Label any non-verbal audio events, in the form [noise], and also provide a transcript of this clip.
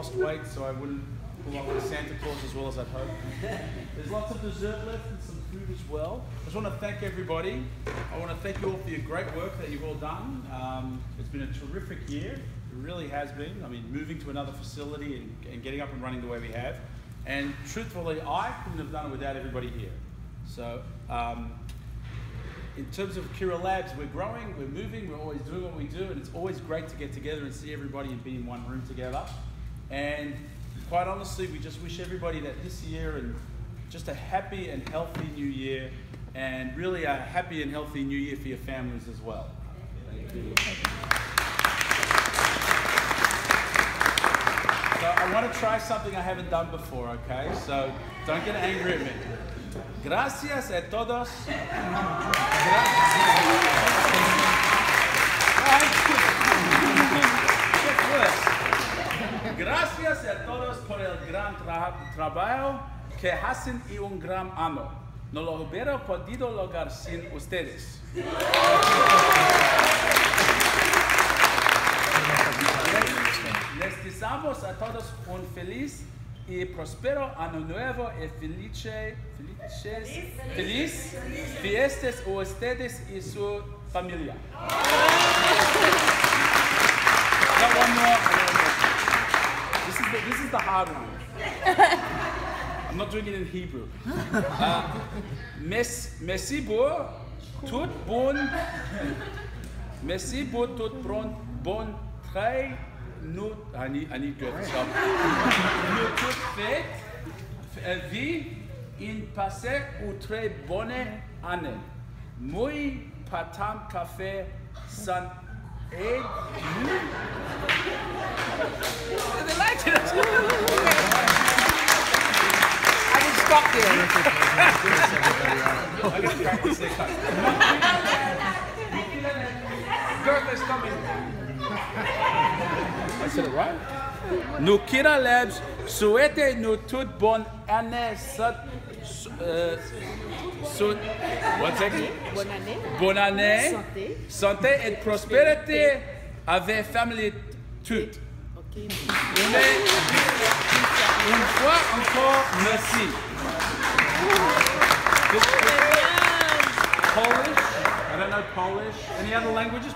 lost weight so I wouldn't pull off the Santa Claus as well as I'd hoped. [laughs] There's lots of dessert left and some food as well. I just want to thank everybody. I want to thank you all for your great work that you've all done. Um, it's been a terrific year. It really has been. I mean, moving to another facility and, and getting up and running the way we have. And truthfully, I couldn't have done it without everybody here. So, um, in terms of Kira Labs, we're growing, we're moving, we're always doing what we do, and it's always great to get together and see everybody and be in one room together. And quite honestly, we just wish everybody that this year and just a happy and healthy new year, and really a happy and healthy new year for your families as well. So I want to try something I haven't done before, okay? So don't get angry at me. Gracias a todos. Gracias a todos por el gran tra trabajo que hacen y un gran amo. No lo hubiera podido lograr sin ustedes. Les deseamos a todos un feliz y próspero año nuevo y felice, felices, feliz fiestas a ustedes y su familia. This is the, hard one. I'm not doing it in Hebrew. Uh, merci pour tout bon, merci pour tout bon, bon très nous, I need, I need to stop. Nous tout fait, euh, vie, in passé ou très bonne année. Muy patam café san They liked it. I just stopped there. I. Girth is coming. I said it right? Nukira Labs souhaite nous toute bonne année. Sat, euh, so, uh, one second. Bonne année. Bonne année. Santé. Santé et prospérité avec famille toute. Ok. Mais, une fois encore, merci. Polish? I don't know Polish. Any other languages?